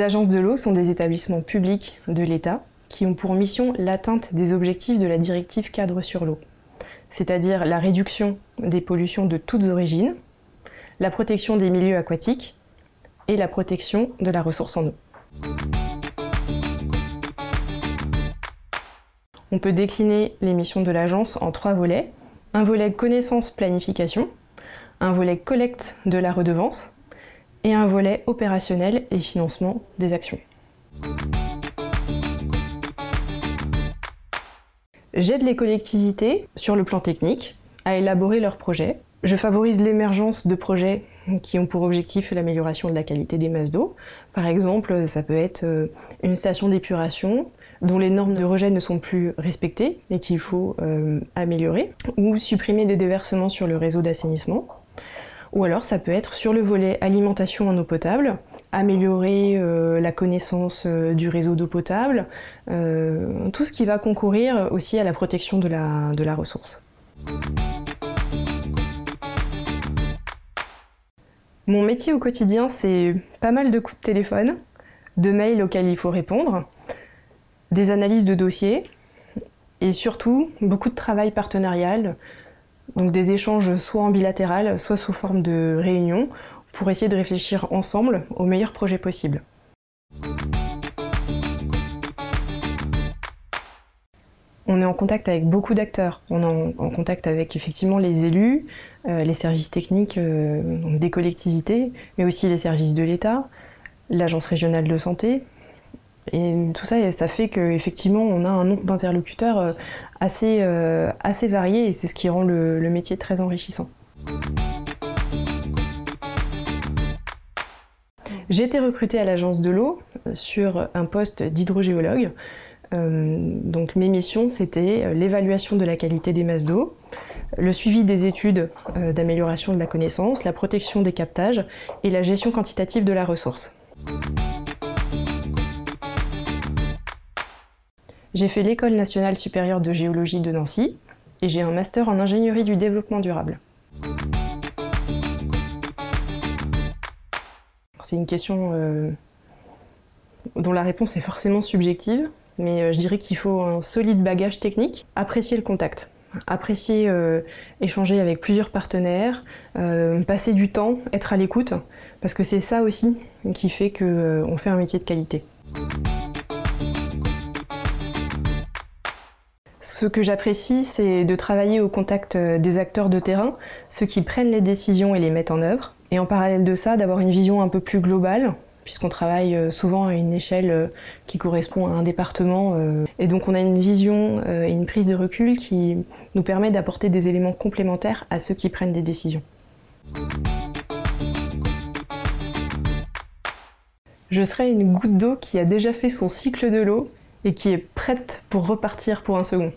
agences de l'eau sont des établissements publics de l'État qui ont pour mission l'atteinte des objectifs de la directive cadre sur l'eau, c'est-à-dire la réduction des pollutions de toutes origines, la protection des milieux aquatiques et la protection de la ressource en eau. On peut décliner les missions de l'agence en trois volets. Un volet connaissance planification, un volet collecte de la redevance et un volet opérationnel et financement des actions. J'aide les collectivités sur le plan technique à élaborer leurs projets. Je favorise l'émergence de projets qui ont pour objectif l'amélioration de la qualité des masses d'eau. Par exemple, ça peut être euh, une station d'épuration dont les normes de rejet ne sont plus respectées et qu'il faut euh, améliorer, ou supprimer des déversements sur le réseau d'assainissement. Ou alors ça peut être sur le volet alimentation en eau potable, améliorer euh, la connaissance euh, du réseau d'eau potable, euh, tout ce qui va concourir aussi à la protection de la, de la ressource. Mon métier au quotidien, c'est pas mal de coups de téléphone, de mails auxquels il faut répondre, des analyses de dossiers et surtout beaucoup de travail partenarial, donc des échanges soit en bilatéral, soit sous forme de réunions pour essayer de réfléchir ensemble au meilleur projet possible. On est en contact avec beaucoup d'acteurs. On est en, contact avec effectivement les élus, euh, les services techniques euh, des collectivités, mais aussi les services de l'État, l'Agence régionale de santé, et tout ça, ça fait qu'effectivement, on a un nombre d'interlocuteurs euh, assez, euh, assez varié et c'est ce qui rend le, métier très enrichissant. J'ai été recrutée à l'agence de l'eau euh, sur un poste d'hydrogéologue. donc mes missions, c'était l'évaluation de la qualité des masses d'eau, le suivi des études d'amélioration de la connaissance, la protection des captages et la gestion quantitative de la ressource. J'ai fait l'École nationale supérieure de géologie de Nancy et j'ai un master en ingénierie du développement durable. C'est une question euh, dont la réponse est forcément subjective, mais euh, je dirais qu'il faut un solide bagage technique, apprécier le contact, apprécier euh, échanger avec plusieurs partenaires, passer du temps, être à l'écoute, parce que c'est ça aussi qui fait qu'on fait un métier de qualité. Ce que j'apprécie, c'est de travailler au contact euh, des acteurs de terrain, ceux qui prennent les décisions et les mettent en œuvre. Et en parallèle de ça, d'avoir une vision un peu plus globale, puisqu'on travaille euh, souvent à une échelle euh, qui correspond à un département. Et donc on a une vision et une prise de recul qui nous permet d'apporter des éléments complémentaires à ceux qui prennent des décisions. Je serai une goutte d'eau qui a déjà fait son cycle de l'eau et qui est prête pour repartir pour un second.